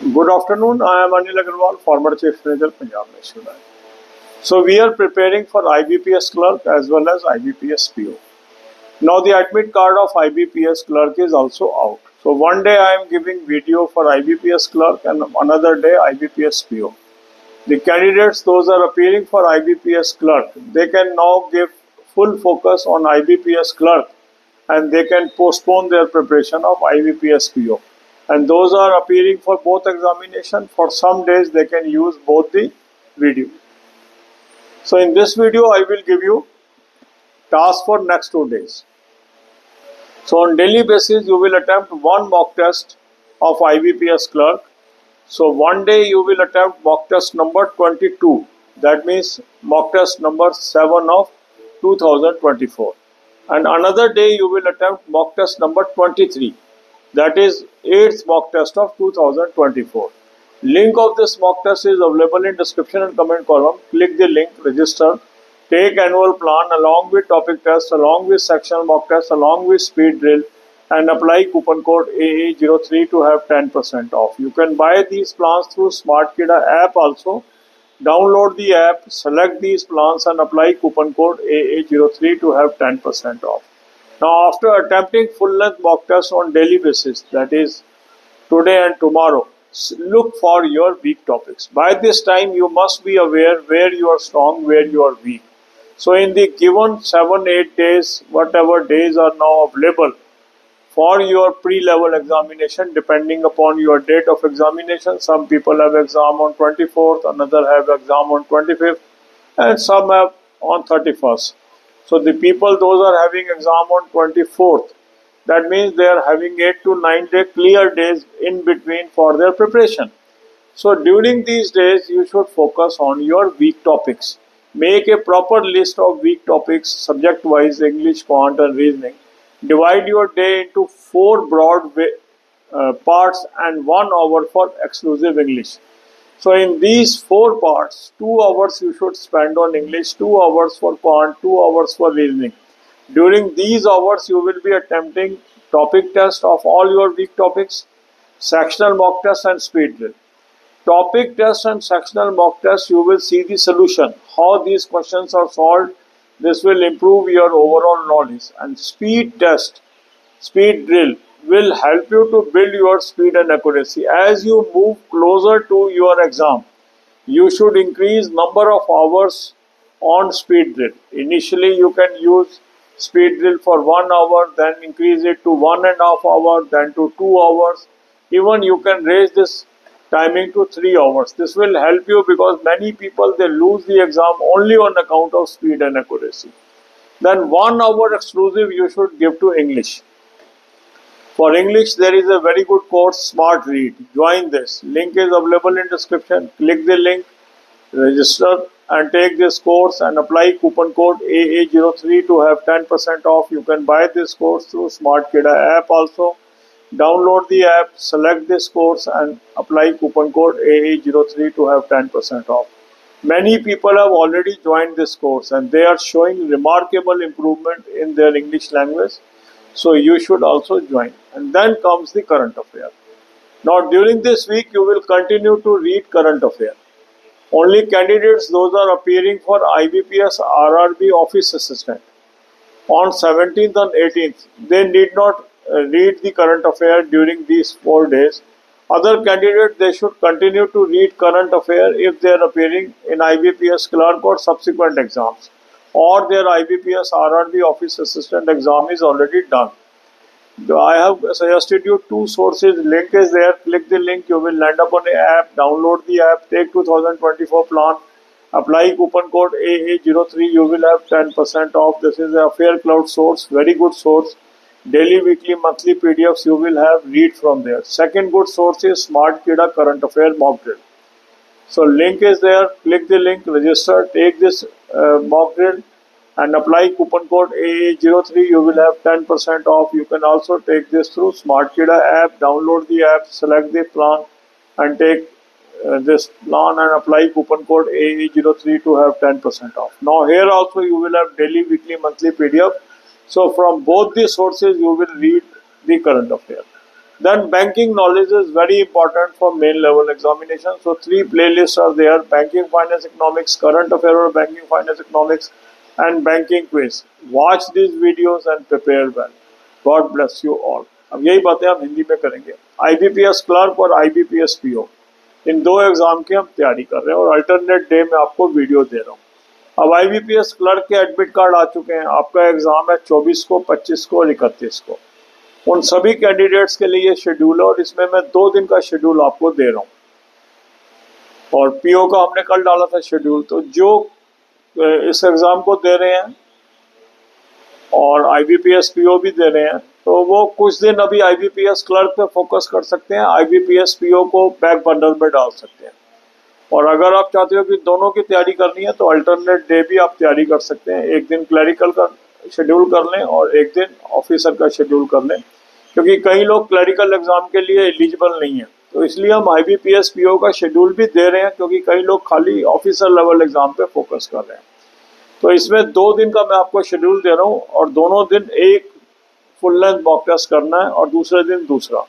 Good afternoon. I am Anil Agarwal, former Chief Manager, Punjab National Bank. So we are preparing for IBPS clerk as well as IBPS PO. Now the admit card of IBPS clerk is also out. So one day I am giving video for IBPS clerk and another day IBPS PO. The candidates, those are appearing for IBPS clerk, they can now give full focus on IBPS clerk and they can postpone their preparation of IBPS PO. And those are appearing for both examination. For some days they can use both the video. So in this video I will give you task for next two days. So on daily basis you will attempt one mock test of IBPS clerk. So one day you will attempt mock test number 22. That means mock test number 7 of 2024 and another day you will attempt mock test number 23 that is 8th mock test of 2024 link of this mock test is available in description and comment column click the link register take annual plan along with topic test along with sectional mock test along with speed drill and apply coupon code AA03 to have 10% off. You can buy these plans through SmartKida app also Download the app, select these plans and apply coupon code AA03 to have 10% off. Now after attempting full length mock test on daily basis that is today and tomorrow look for your weak topics. By this time you must be aware where you are strong, where you are weak. So in the given 7-8 days, whatever days are now available, for your pre-level examination depending upon your date of examination. Some people have exam on 24th, another have exam on 25th and some have on 31st. So the people those are having exam on 24th that means they are having 8 to 9 day clear days in between for their preparation. So during these days you should focus on your weak topics. Make a proper list of weak topics subject wise English, quant and reasoning Divide your day into four broad uh, parts and one hour for exclusive English. So in these four parts, two hours you should spend on English, two hours for quant, two hours for reasoning. During these hours, you will be attempting topic test of all your weak topics, sectional mock test and speed drill. Topic test and sectional mock test, you will see the solution, how these questions are solved this will improve your overall knowledge and speed test, speed drill will help you to build your speed and accuracy. As you move closer to your exam, you should increase number of hours on speed drill. Initially, you can use speed drill for one hour, then increase it to one and a half hour, then to two hours. Even you can raise this timing to 3 hours. This will help you because many people they lose the exam only on account of speed and accuracy. Then 1 hour exclusive you should give to English. For English there is a very good course Smart Read. Join this. Link is available in description. Click the link, register and take this course and apply coupon code AA03 to have 10% off. You can buy this course through Smart Kida app also. Download the app, select this course and apply coupon code AA03 to have 10% off. Many people have already joined this course and they are showing remarkable improvement in their English language. So you should also join. And then comes the current affair. Now during this week you will continue to read current affair. Only candidates those are appearing for IBPS RRB office assistant on 17th and 18th they need not uh, read the current affair during these four days. Other candidates, they should continue to read current affair if they are appearing in IBPS clerk or subsequent exams or their IBPS RRB office assistant exam is already done. I have suggested you two sources. Link is there. Click the link. You will land up on the app. Download the app. Take 2024 plan. Apply coupon code AA03. You will have 10% off. This is a Fair Cloud source. Very good source daily, weekly, monthly PDFs you will have read from there. Second good source is Smart Kida Current Affair Mock Drill. So link is there. Click the link, register, take this uh, mock drill and apply coupon code AA03. You will have 10% off. You can also take this through Smart Kida app. Download the app, select the plan and take uh, this plan and apply coupon code AA03 to have 10% off. Now here also you will have daily, weekly, monthly PDF so from both the sources you will read the current affair. Then banking knowledge is very important for main level examination. So three playlists are there: banking finance economics, current affair or banking finance economics, and banking quiz. Watch these videos and prepare well. God bless you all. अब यही बातें हम हिंदी में करेंगे IBPS clerk और IBPS PO इन दो exam की हम तैयारी कर रहे हैं और अल्टरनेट डे में आपको वीडियो दे रहा हूँ अब आईबीपीएस क्लर्क के एडमिट कार्ड आ चुके हैं आपका एग्ज़ाम है 24 को 25 को और इकतीस को उन सभी कैंडिडेट्स के लिए शेड्यूल है और इसमें मैं दो दिन का शेड्यूल आपको दे रहा हूँ। और पीओ का हमने कल डाला था शेड्यूल तो जो इस एग्ज़ाम को दे रहे हैं और आईबीपीएस पीओ भी दे रहे हैं तो वो कुछ दिन अभी आईबीपीएस क्लर्क पे फोकस कर सकते हैं आईबीपीएस पीओ को बैक बंडल में डाल सकते हैं। और अगर आप चाहते हो कि दोनों की तैयारी करनी है तो अल्टरनेट डे भी आप तैयारी कर सकते हैं। एक दिन क्लैरिकल का शेड्यूल कर लें और एक दिन ऑफिसर का शेड्यूल कर लें। क्योंकि कई लोग क्लरिकल एग्ज़ाम के लिए एलिजिबल नहीं है। तो इसलिए हम I B P S P O का शेड्यूल भी दे रहे हैं, क्योंकि कई लोग खाली ऑफिसर लेवल एग्ज़ाम पे फोकस कर रहे हैं। तो इसमें दो दिन का मैं आपको शेड्यूल दे रहा हूँ, और दोनों दिन एक फुल लेंथ मॉक टेस्ट करना है, और दूसरे दिन दूसरा।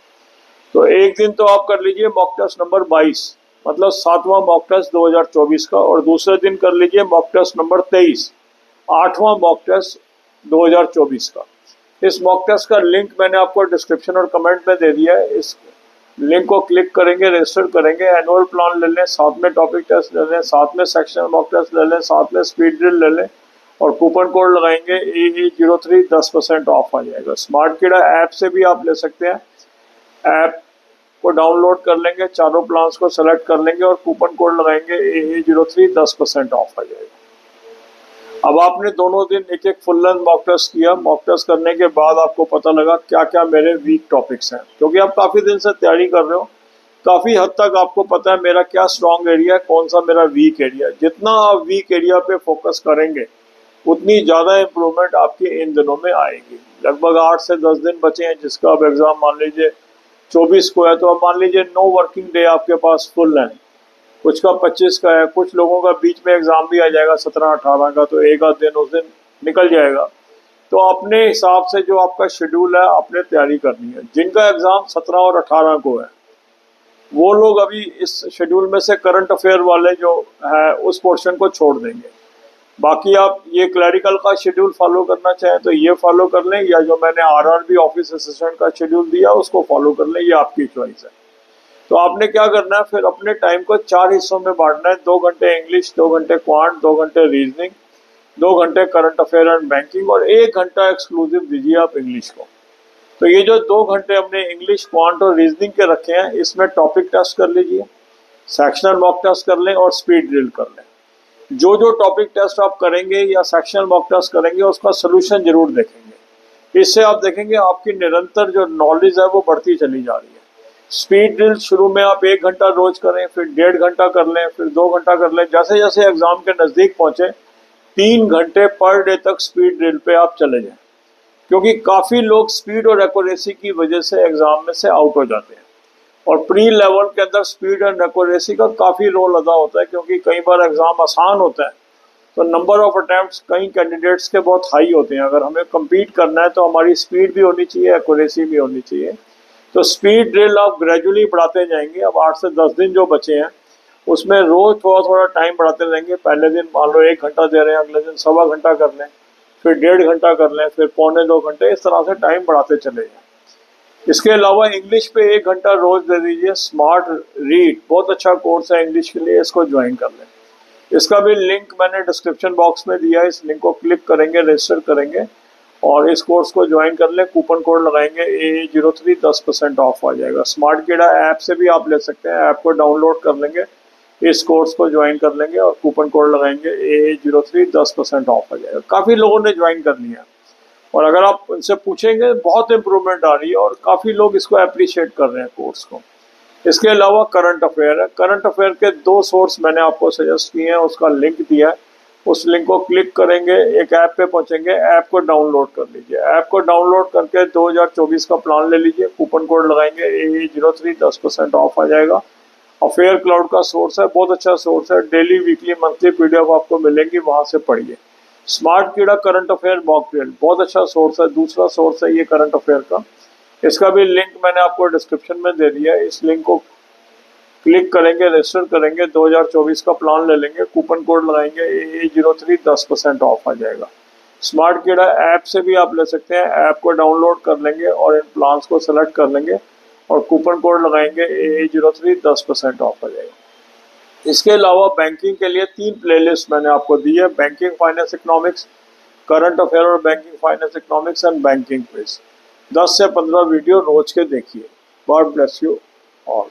तो एक दिन तो आप कर लीजिए मॉक टेस्ट नंबर 22 मतलब सातवां मॉक टेस्ट 2024 का, और दूसरे दिन कर लीजिए मॉक टेस्ट नंबर 23 आठवां मॉक टेस्ट 2024 का। इस मॉक टेस्ट का लिंक मैंने आपको डिस्क्रिप्शन और कमेंट में दे दिया है। इस लिंक को क्लिक करेंगे रजिस्टर करेंगे एनुअल प्लान ले लें, साथ में टॉपिक टेस्ट ले लें, साथ में सेक्शन मॉक टेस्ट ले लें, साथ में स्पीड ड्रिल ले लें और कूपन कोड लगाएँगे ए ई ज़ीरो थ्री दस परसेंट ऑफ़ आ जाएगा। स्मार्ट कीड़ा ऐप से भी आप ले सकते हैं। ऐप को डाउनलोड कर लेंगे, चारों प्लान्स को सेलेक्ट कर लेंगे और कूपन कोड लगाएँगे ए ई ज़ीरो थ्री दस परसेंट ऑफ़ आ जाएगा। अब आपने दोनों दिन एक एक फुल लेंथ मॉक टेस्ट किया। मॉक टेस्ट करने के बाद आपको पता लगा क्या क्या मेरे वीक टॉपिक्स हैं। क्योंकि आप काफ़ी दिन से तैयारी कर रहे हो। काफ़ी हद तक आपको पता है मेरा क्या स्ट्रॉन्ग एरिया है, कौन सा मेरा वीक एरिया है। जितना आप वीक एरिया पे फोकस करेंगे, उतनी ज़्यादा इम्प्रूवमेंट आपके इन दिनों में आएगी। लगभग आठ से दस दिन बचे हैं जिसका अब एग्ज़ाम मान लीजिए चौबीस को है तो अब मान लीजिए नो वर्किंग डे आपके पास फुल है कुछ का पच्चीस का है, कुछ लोगों का बीच में एग्ज़ाम भी आ जाएगा सत्रह, अठारह का तो एक आध दिन उस दिन निकल जाएगा। तो अपने हिसाब से जो आपका शेड्यूल है, आपने तैयारी करनी है। जिनका एग्ज़ाम सत्रह और अठारह को है, वो लोग अभी इस शेड्यूल में से करंट अफेयर वाले जो है, उस पोर्शन को छोड़ देंगे। बाकी आप ये क्लैरिकल का शेड्यूल फॉलो करना चाहें तो ये फॉलो कर लें, या जो मैंने आरआरबी ऑफ़िस असिस्टेंट का शेड्यूल दिया, उसको फॉलो कर लें, ये आपकी चॉइस है। तो आपने क्या करना है? फिर अपने टाइम को चार हिस्सों में बांटना है। दो घंटे इंग्लिश दो घंटे क्वांट दो घंटे रीजनिंग दो घंटे करंट अफेयर एंड बैंकिंग और एक घंटा एक्सक्लूसिव दीजिए आप इंग्लिश को। तो ये जो दो घंटे हमने इंग्लिश क्वांट और रीजनिंग के रखे हैं, इसमें टॉपिक टेस्ट कर लीजिए सेक्शनल मॉक टेस्ट कर लें और स्पीड ड्रिल कर लें। जो जो टॉपिक टेस्ट आप करेंगे या सेक्शनल मॉक टेस्ट करेंगे, उसका सोल्यूशन ज़रूर देखेंगे। इससे आप देखेंगे आपकी निरंतर जो नॉलेज है, वो बढ़ती चली जा रही है। स्पीड ड्रिल शुरू में आप एक घंटा रोज करें, फिर डेढ़ घंटा कर लें, फिर दो घंटा कर लें जैसे जैसे एग्ज़ाम के नज़दीक पहुँचे, तीन घंटे पर डे तक स्पीड ड्रिल पे आप चले जाएँ। क्योंकि काफ़ी लोग स्पीड और एक्यूरेसी की वजह से एग्ज़ाम में से आउट हो जाते हैं। और प्री लेवल के अंदर स्पीड एंड एक्यूरेसी का काफ़ी रोल अदा होता है, क्योंकि कई बार एग्ज़ाम आसान होता है तो नंबर ऑफ़ अटैम्प्ट कई कैंडिडेट्स के बहुत हाई होते हैं। अगर हमें कम्पीट करना है तो हमारी स्पीड भी होनी चाहिए, एक्यूरेसी भी होनी चाहिए। तो स्पीड ड्रिल आप ग्रेजुअली बढ़ाते जाएँगे। अब आठ से दस दिन जो बचे हैं, उसमें रोज थोड़ा थोड़ा टाइम बढ़ाते रहेंगे। पहले दिन मान लो एक घंटा दे रहे हैं, अगले दिन सवा घंटा कर लें, फिर डेढ़ घंटा कर लें, फिर पौने दो घंटे, इस तरह से टाइम बढ़ाते चले जाएँ। इसके अलावा इंग्लिश पे एक घंटा रोज दे दीजिए स्मार्ट रीड बहुत अच्छा कोर्स है इंग्लिश के लिए, इसको ज्वाइन कर लें। इसका भी लिंक मैंने डिस्क्रिप्शन बॉक्स में दिया है, इस लिंक को क्लिक करेंगे रजिस्टर करेंगे। और इस कोर्स को ज्वाइन कर लें, कूपन कोड लगाएँगे ए ज़ीरो थ्री दस परसेंट ऑफ़ आ जाएगा। स्मार्ट कीड़ा ऐप से भी आप ले सकते हैं, ऐप को डाउनलोड कर लेंगे, इस कोर्स को ज्वाइन कर लेंगे और कूपन कोड लगाएँगे ए ज़ीरो थ्री दस परसेंट ऑफ़ आ जाएगा। काफ़ी लोगों ने ज्वाइन कर लिया। और अगर आप उनसे पूछेंगे, बहुत इंप्रूवमेंट आ रही है और काफ़ी लोग इसको अप्रिशिएट कर रहे हैं कोर्स को। इसके अलावा करंट अफेयर है। करंट अफेयर के दो सोर्स मैंने आपको सजेस्ट किए हैं, उसका लिंक दिया है। उस लिंक को क्लिक करेंगे, एक ऐप पे पहुँचेंगे ऐप को डाउनलोड कर लीजिए। ऐप को डाउनलोड करके 2024 का प्लान ले लीजिए कूपन कोड लगाएँगे ए ज़ीरो थ्री दस परसेंट ऑफ़ आ जाएगा। अफेयर क्लाउड का सोर्स है, बहुत अच्छा सोर्स है डेली वीकली मंथली पीडीएफ आपको मिलेंगी, वहाँ से पढ़िए। स्मार्ट कीड़ा करंट अफेयर मॉक ड्रिल बहुत अच्छा सोर्स है, दूसरा सोर्स है ये करंट अफेयर का। इसका भी लिंक मैंने आपको डिस्क्रिप्शन में दे दिया है, इस लिंक को क्लिक करेंगे, रजिस्टर करेंगे 2024 का प्लान ले लेंगे कूपन कोड लगाएँगे ए ज़ीरो थ्री दस परसेंट ऑफ़ आ जाएगा। स्मार्ट कीड़ा ऐप से भी आप ले सकते हैं ऐप को डाउनलोड कर लेंगे और इन प्लान्स को सेलेक्ट कर लेंगे और कूपन कोड लगाएँगे ए ज़ीरो थ्री दस परसेंट ऑफ़ आ जाएगा। इसके अलावा बैंकिंग के लिए तीन प्लेलिस्ट मैंने आपको दी है banking finance economics current affair और banking finance economics and banking quiz दस से पंद्रह वीडियो रोज के देखिए। God bless you all